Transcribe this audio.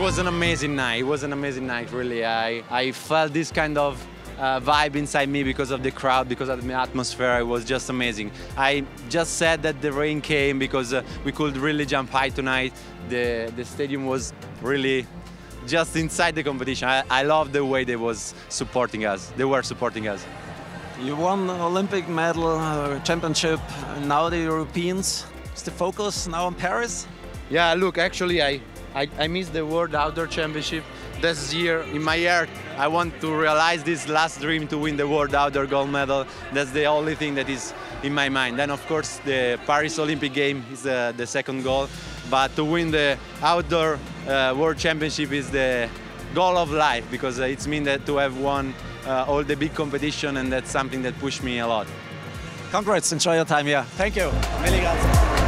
was an amazing night. It was an amazing night, really. I, I felt this kind of uh, vibe inside me because of the crowd, because of the atmosphere. It was just amazing. I just said that the rain came because uh, we could really jump high tonight. The, the stadium was really just inside the competition. I, I love the way they was supporting us. They were supporting us. You won Olympic medal, uh, championship, now the Europeans. Is the focus now on Paris? Yeah, look, actually, I, I, I missed the World Outdoor Championship this year. In my heart, I want to realize this last dream to win the World Outdoor Gold Medal. That's the only thing that is in my mind. Then, of course, the Paris Olympic Game is uh, the second goal. But to win the Outdoor uh, World Championship is the goal of life because uh, it's mean that to have won uh, all the big competition and that's something that pushed me a lot. Congrats, enjoy your time here. Thank you. Grazie.